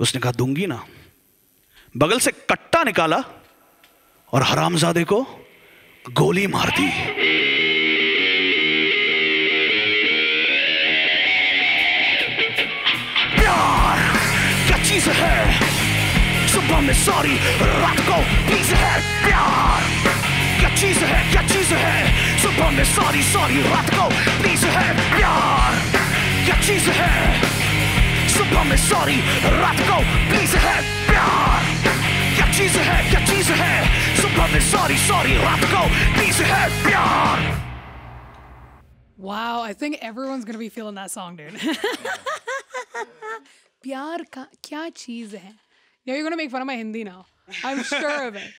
उसने कहा, दूँगी ना। बगल से कट्टा निकाला और हरामजादे को गोली मार दी। प्यार क्या चीज़ है? सुबह में सॉरी रात को प्लीज़ है प्यार। क्या चीज़ है? क्या चीज़ है? सुबह में सॉरी सॉरी रात को प्लीज़ है प्यार। क्या चीज़ है? Sublime, sorry, Ratko, please ahead, pyar Yeah, cheese ahead, yeah, cheese ahead Sublime, sorry, sorry, Ratko, please uh, ahead, pyar Wow, I think everyone's gonna be feeling that song, dude. Pyar ka kya cheez hai? Now you're gonna make fun of my Hindi now. I'm sure of it.